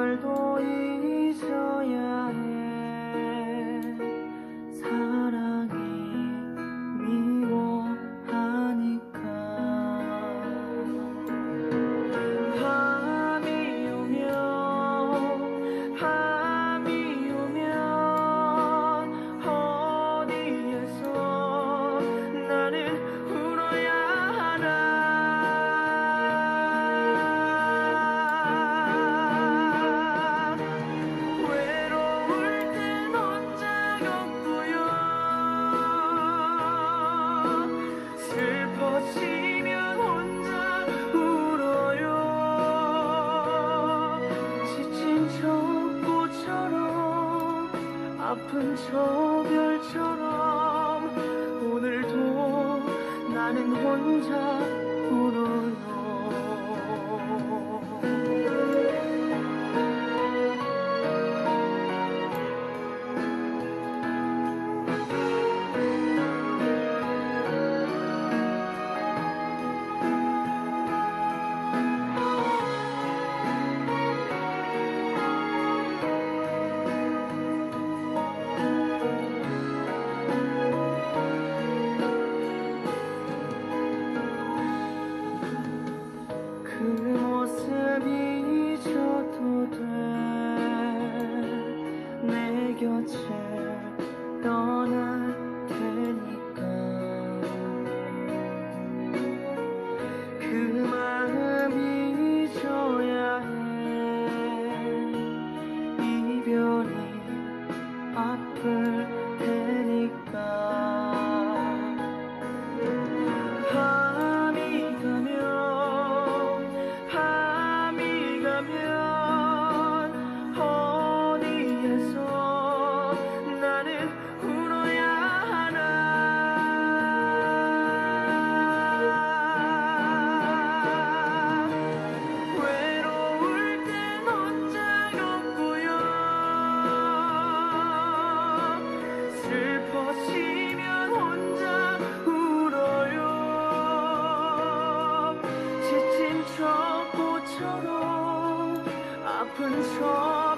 오늘도 이 아픈 저 별처럼 오늘도 나는 혼자 春秋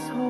this whole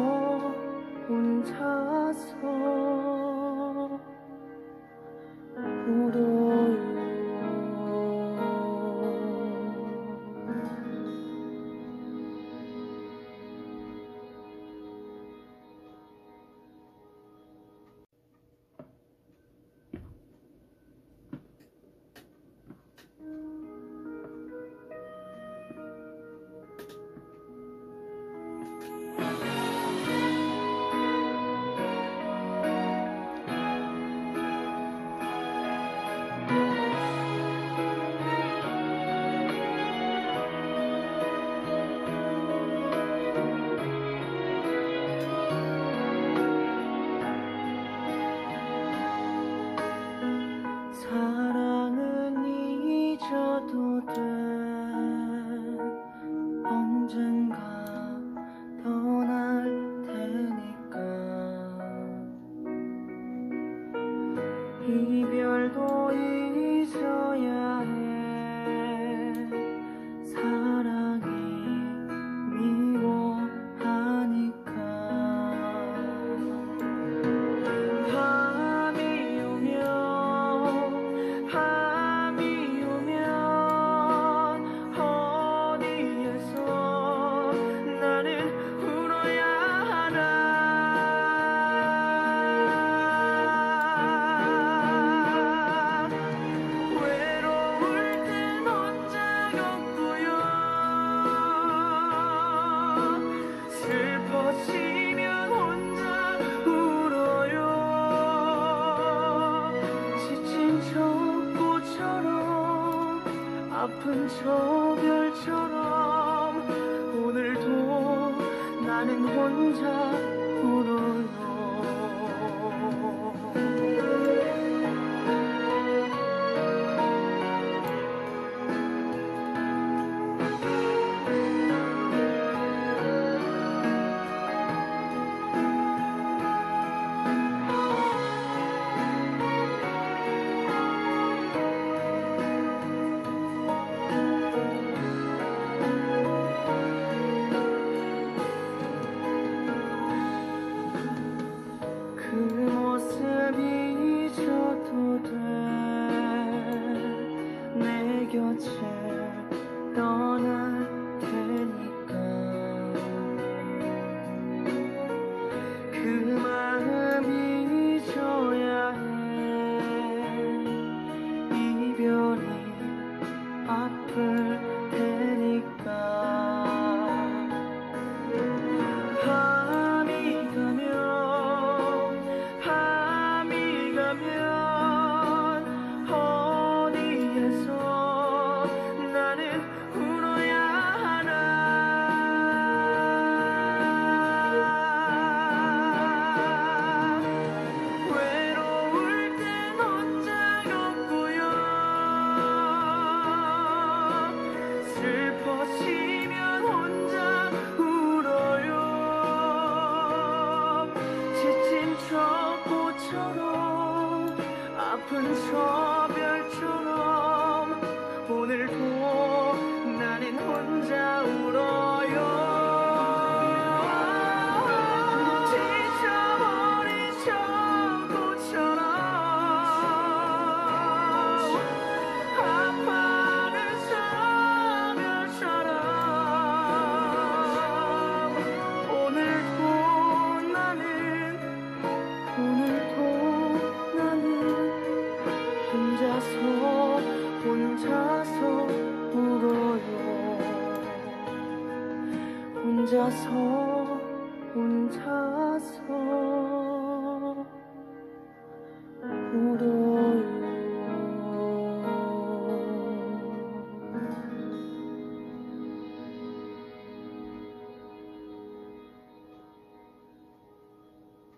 작은 저 별처럼 오늘도 나는 혼자 혼자서 혼자서